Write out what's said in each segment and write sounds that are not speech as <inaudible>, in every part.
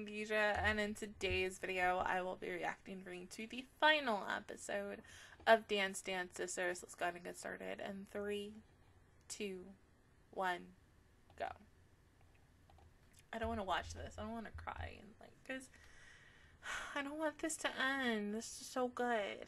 Dija, and in today's video, I will be reacting to the final episode of Dance Dance Danseur. Let's go ahead and get started. In three, two, one, go. I don't want to watch this. I don't want to cry, and like, cause <sighs> I don't want this to end. This is so good.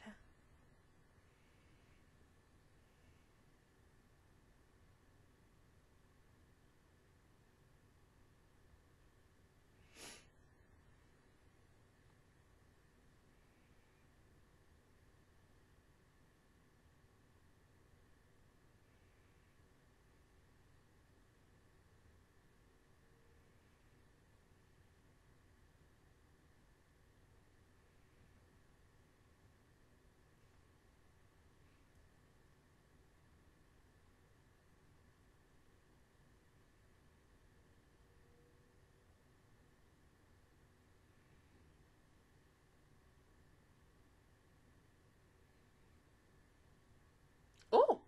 Oh.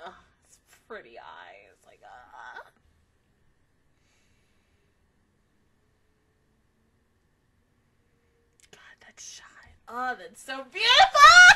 Oh, it's pretty eyes. Like, ah. God, that shot. Oh, that's so beautiful.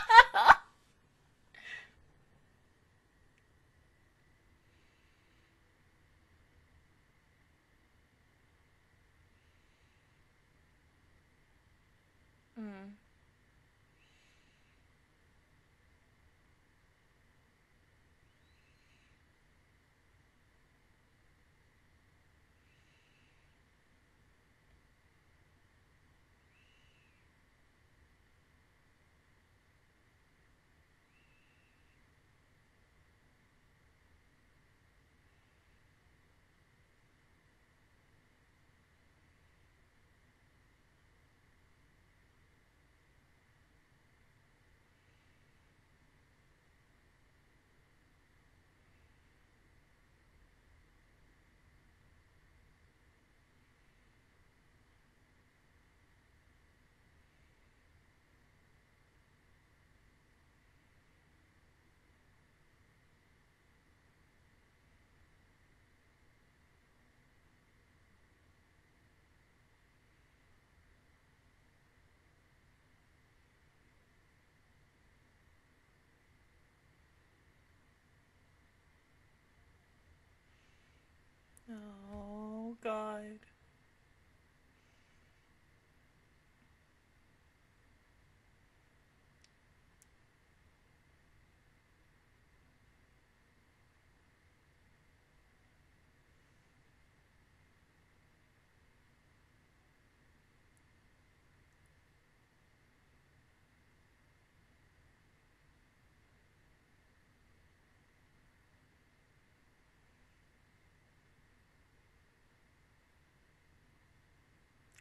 Oh, God.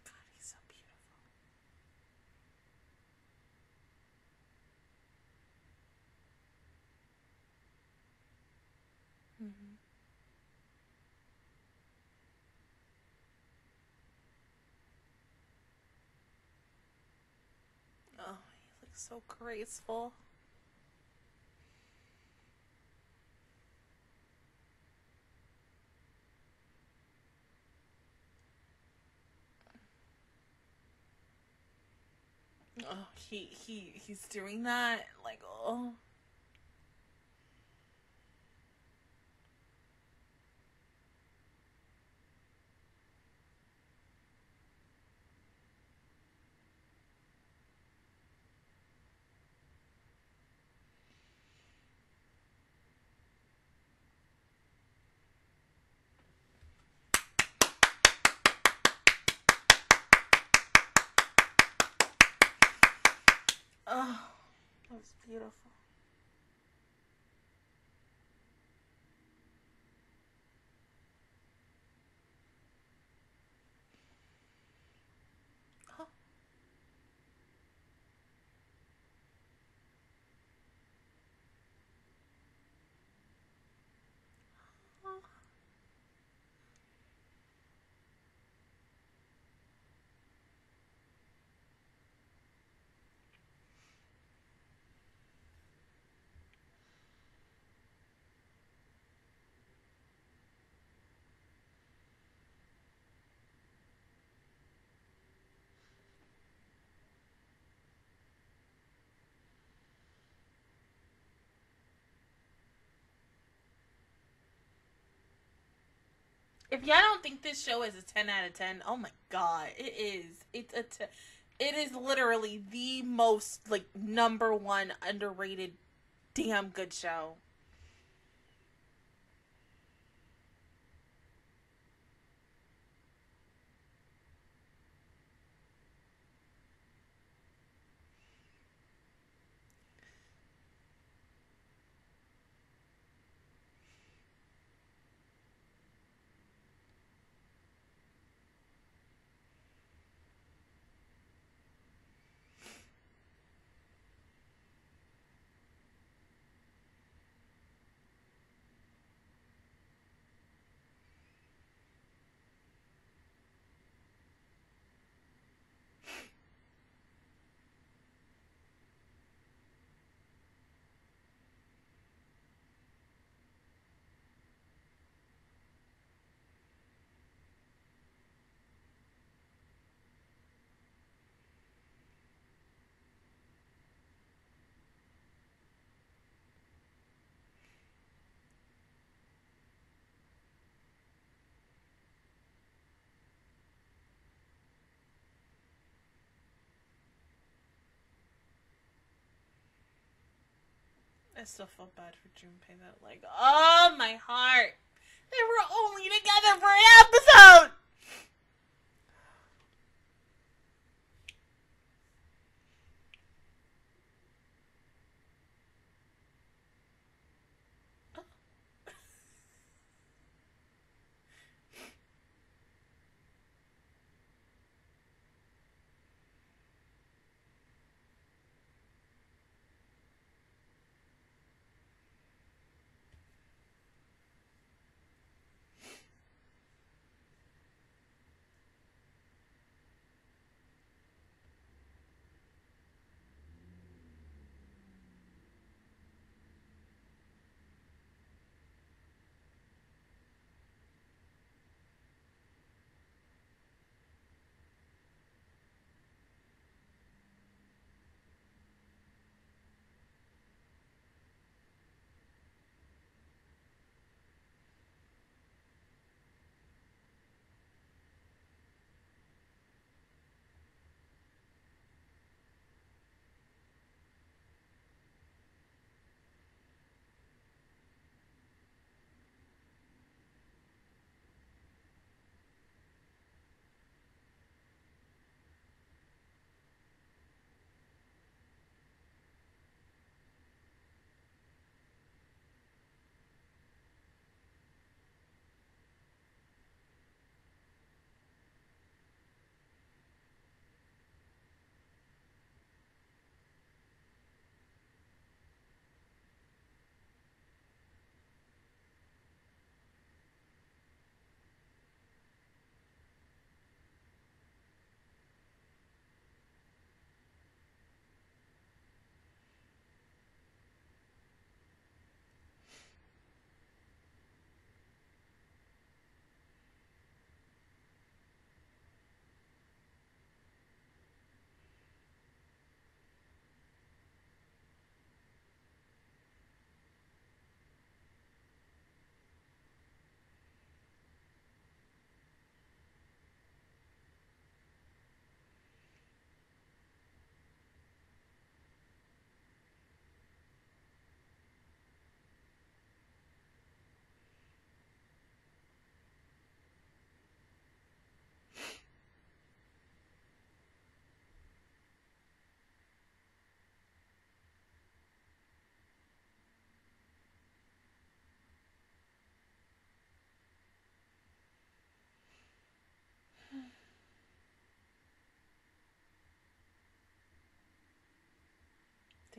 God, he's so beautiful. hmm Oh, he looks so graceful. Oh, he he he's doing that like oh that was beautiful. If y'all don't think this show is a 10 out of 10, oh my god, it is. It's a t- it is literally the most like number 1 underrated damn good show. I still feel bad for Junpei though. Like, oh my heart. They were only together for an episode.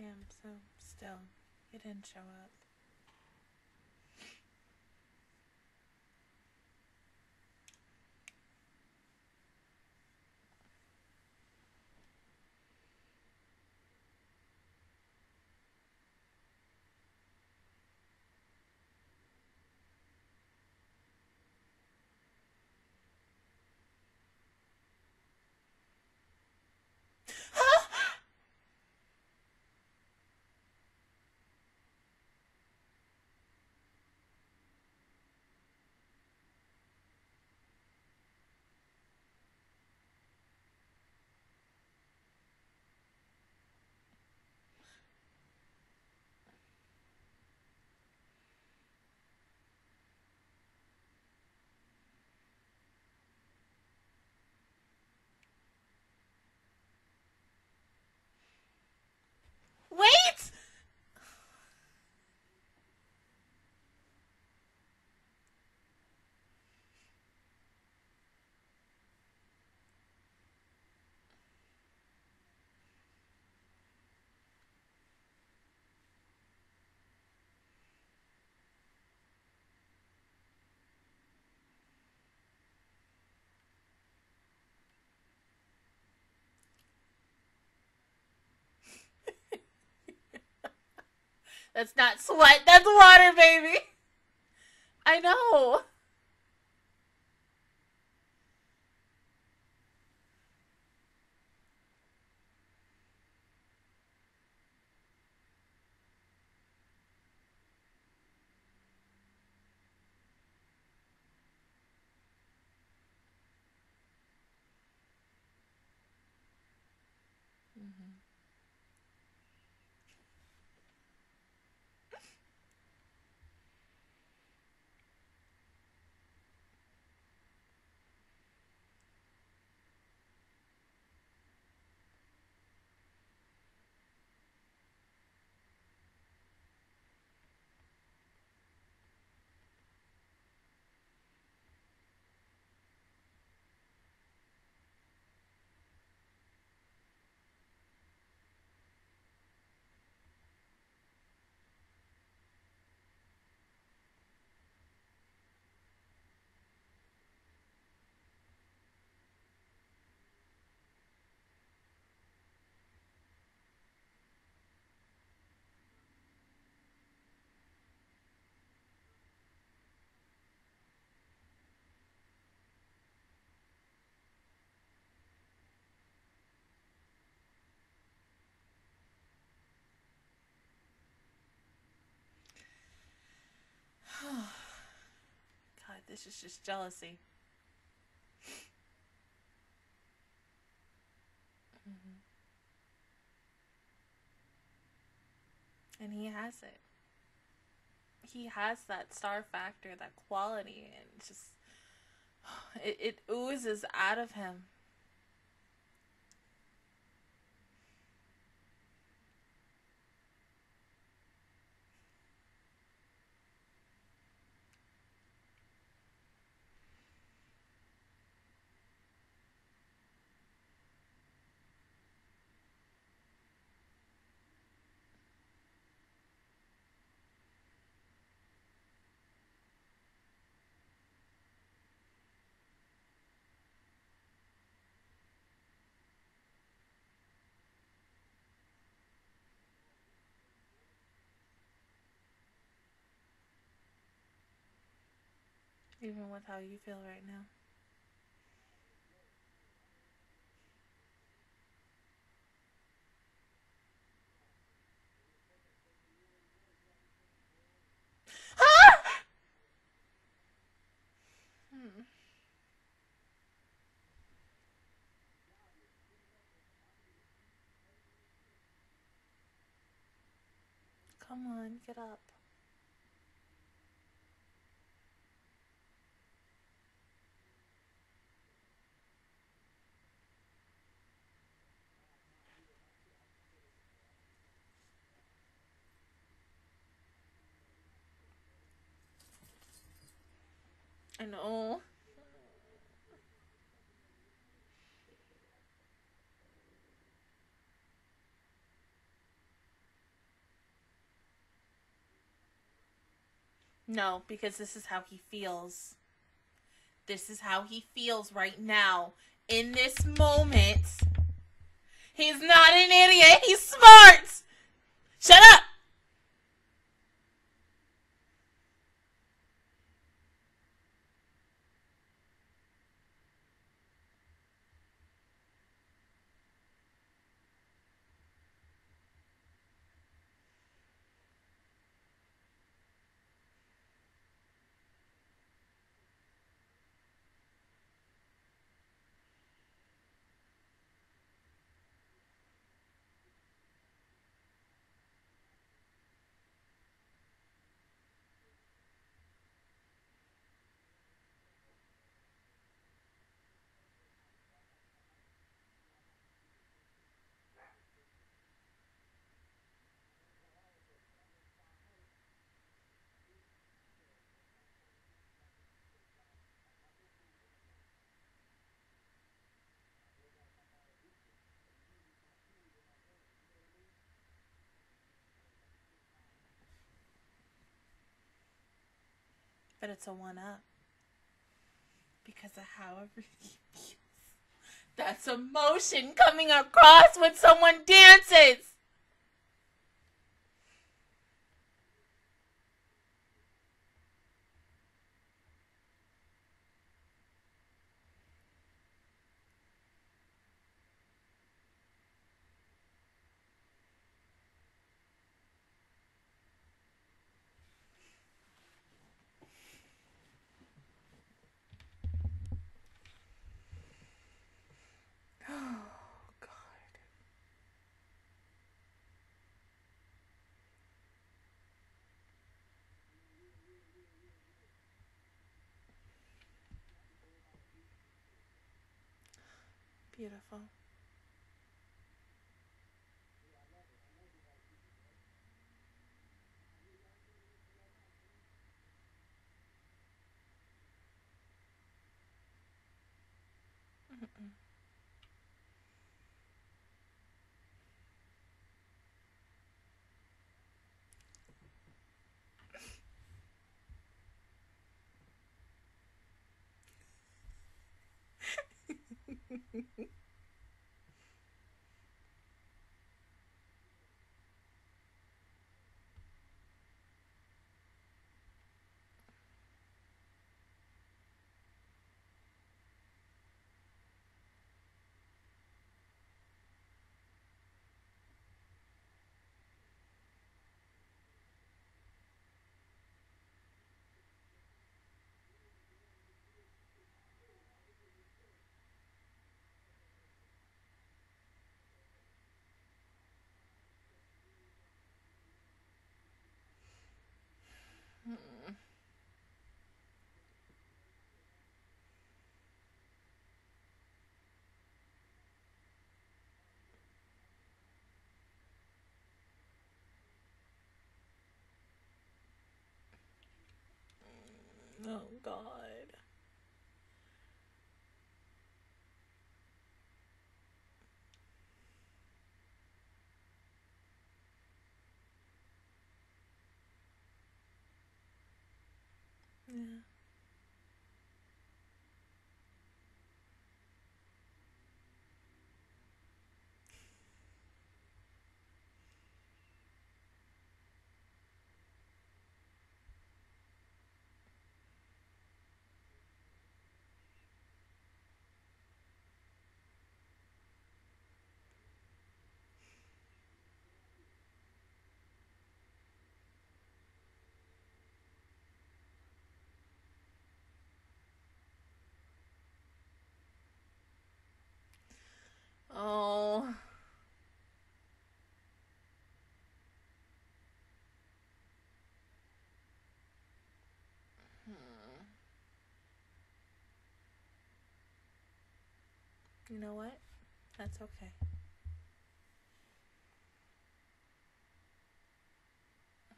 Damn, so still, he didn't show up. That's not sweat. That's water, baby. I know. Mm-hmm. God, this is just jealousy. Mhm. And he has it. He has that star factor, that quality, and just <sighs> it, it oozes out of him. Even with how you feel right now. Hmm. Come on, get up. I know. No, because this is how he feels. This is how he feels right now. In this moment. He's not an idiot. He's smart. Shut up. But it's a one up. Because of however he <laughs> feels. That's emotion coming across when someone dances. Beautiful. Mm-mm. Oh God. Yeah. Oh. Hmm. You know what? That's okay.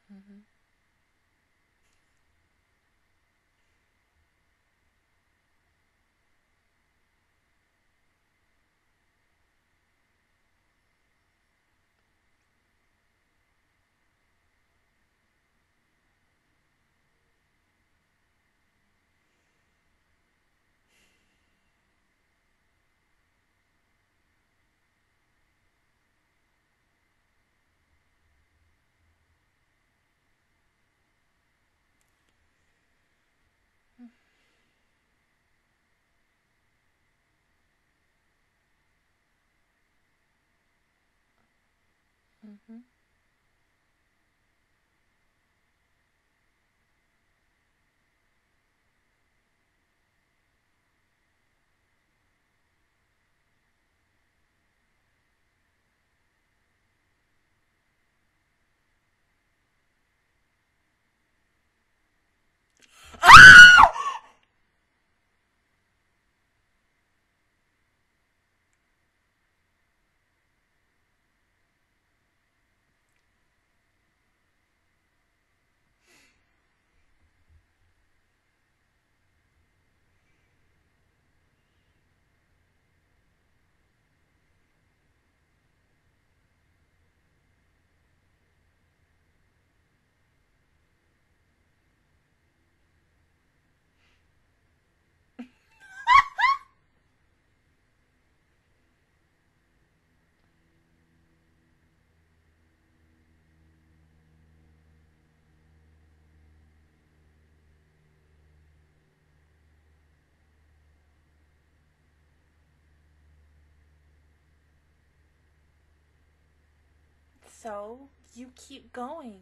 hmm hmm So you keep going.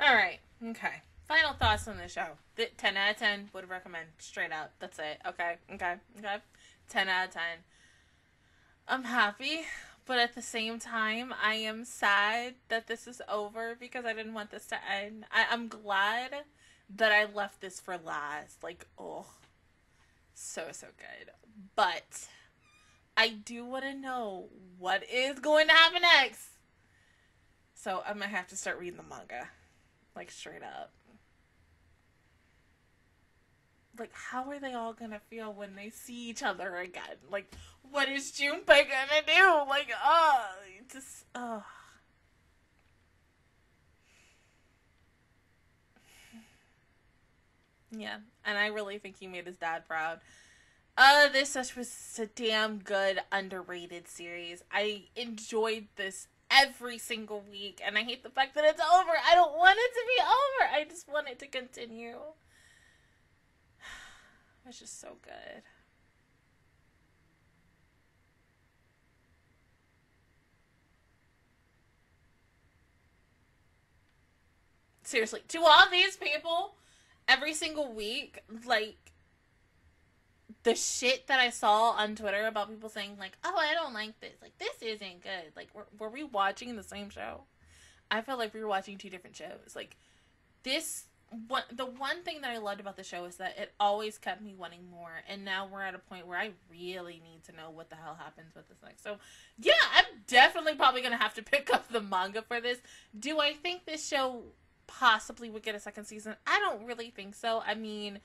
All right. Okay. Final thoughts on the show. The 10 out of 10 would recommend straight up. That's it. Okay. Okay. Okay. 10 out of 10. I'm happy, but at the same time, I am sad that this is over because I didn't want this to end. I, I'm glad that I left this for last. Like, oh, so, so good. But I do want to know what is going to happen next. So I'm going to have to start reading the manga. Like, straight up. Like, how are they all to feel when they see each other again? Like, what is Junpei to do? Like, oh, just, oh. Yeah, and I really think he made his dad proud. Uh, this was a damn good underrated series. I enjoyed this every single week, and I hate the fact that it's over. I don't want it to be over. I just want it to continue. <sighs> It's just so good. Seriously, to all these people every single week, like the shit that I saw on Twitter about people saying like, "Oh, I don't like this. Like this isn't good." Like were, were we watching the same show? I felt like we were watching two different shows. Like this one the one thing that I loved about the show is that it always kept me wanting more and now we're at a point where I really need to know what the hell happens with this next. So, yeah, I'm definitely probably to have to <laughs> pick up the manga for this. Do I think this show possibly would get a second season. I don't really think so. I mean,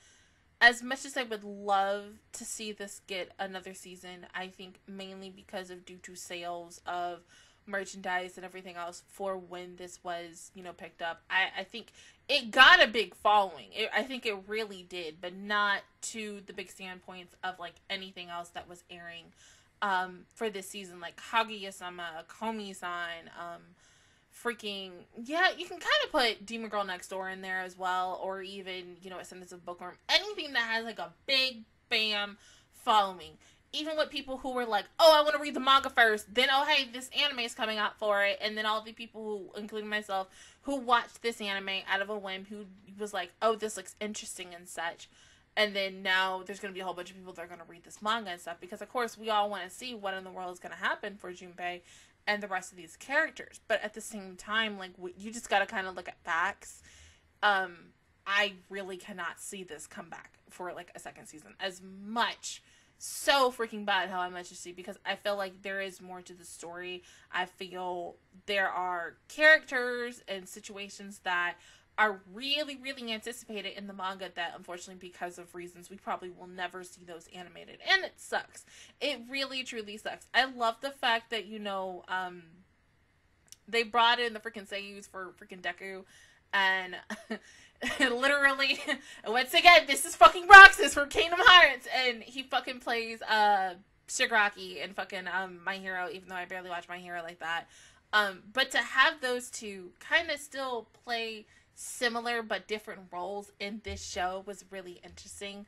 as much as I would love to see this get another season, I think mainly because of due to sales of merchandise and everything else for when this was, you know, picked up. I, I think it got a big following. It, I think it really did, but not to the big standpoints of like anything else that was airing um, for this season, like Kaguya-sama, Komi-san, um, freaking yeah you can kind of put demon girl next door in there as well or even you know A ascendance of bookworm. Anything that has like a big bam following. Even with people who were like oh i want to read the manga first then oh hey this anime is coming out for it and then all the people who including myself who watched this anime out of a whim who was like oh this looks interesting and such and then now there's going to be a whole bunch of people that are going to read this manga and stuff because of course we all want to see what in the world is going to happen for Junpei and the rest of these characters. But at the same time, like you just got to kind of look at facts. Um, I really cannot see this come back for like a second season as much. So freaking bad how I much to see because I feel like there is more to the story. I feel there are characters and situations that are really, really anticipated in the manga that unfortunately, because of reasons, we probably will never see those animated. And it sucks. It really, truly sucks. I love the fact that, you know, um, they brought in the freaking Seiyus for freaking Deku. And <laughs> literally, <laughs> once again, this is fucking Roxas from Kingdom Hearts. And he fucking plays, uh, Shigaraki and fucking, um, My Hero, even though I barely watch My Hero like that. Um, but to have those two kind of still play similar but different roles in this show was really interesting.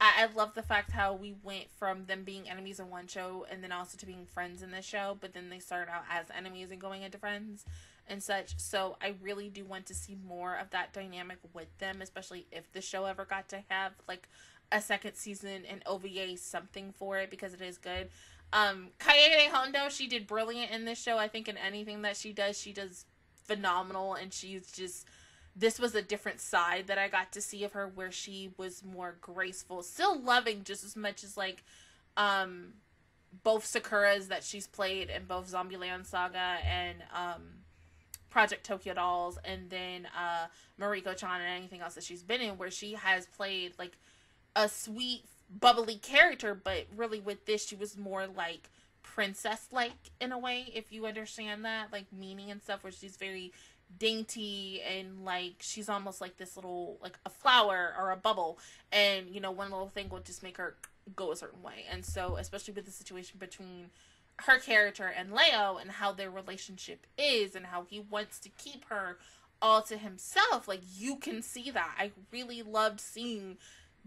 I, I love the fact how we went from them being enemies in one show and then also to being friends in this show, but then they started out as enemies and going into friends and such. So I really do want to see more of that dynamic with them, especially if the show ever got to have like a second season and OVA something for it because it is good. Um, Kaede Hondo, she did brilliant in this show. I think in anything that she does, she does phenomenal, and she's just this was a different side that I got to see of her where she was more graceful, still loving just as much as like um both Sakuras that she's played in both Zombieland Saga and um Project Tokyo Dolls and then uh Mariko Chan and anything else that she's been in where she has played like a sweet bubbly character but really with this she was more like princess like in a way if you understand that like meaning and stuff where she's very dainty and like she's almost like this little like a flower or a bubble. And you know one little thing will just make her go a certain way. And so especially with the situation between her character and Leo and how their relationship is and how he wants to keep her all to himself like you can see that. I really loved seeing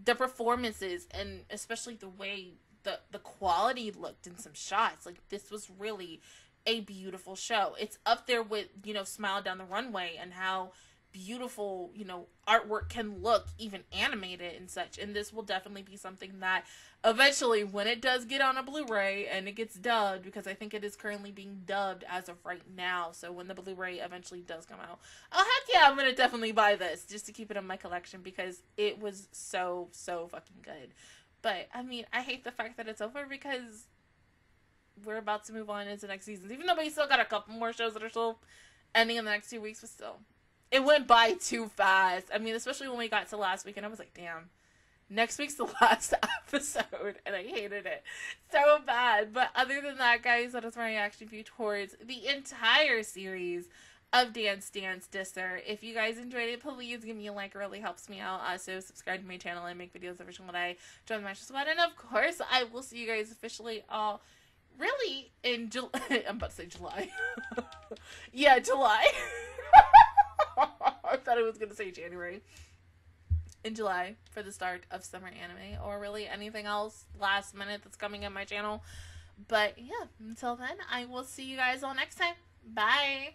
the performances and especially the way the the quality looked in some shots. Like this was really a beautiful show. It's up there with, you know, Smile Down the Runway and how beautiful, you know, artwork can look, even animated and such. And this will definitely be something that eventually, when it does get on a Blu ray and it gets dubbed, because I think it is currently being dubbed as of right now. So when the Blu ray eventually does come out, oh, heck yeah, I'm going to definitely buy this just to keep it in my collection because it was so, so fucking good. But I mean, I hate the fact that it's over because we're about to move on into next season. Even though we still got a couple more shows that are still ending in the next two weeks, but still, it went by too fast. I mean, especially when we got to last week, and I was like, damn, next week's the <laughs> last episode, and I hated it so bad. But other than that, guys, that is my reaction view towards the entire series of Dance Dance Danseur. If you guys enjoyed it, please give me a like. It really helps me out. Also, subscribe to my channel. I make videos every single day. Join the Master Squad. And of course, I will see you guys officially all really in July. <laughs> I'm about to say July. <laughs> yeah, July. <laughs> I thought I was going to say January. In July for the start of summer anime or really anything else last minute that's coming on my channel. But yeah, until then, I will see you guys all next time. Bye.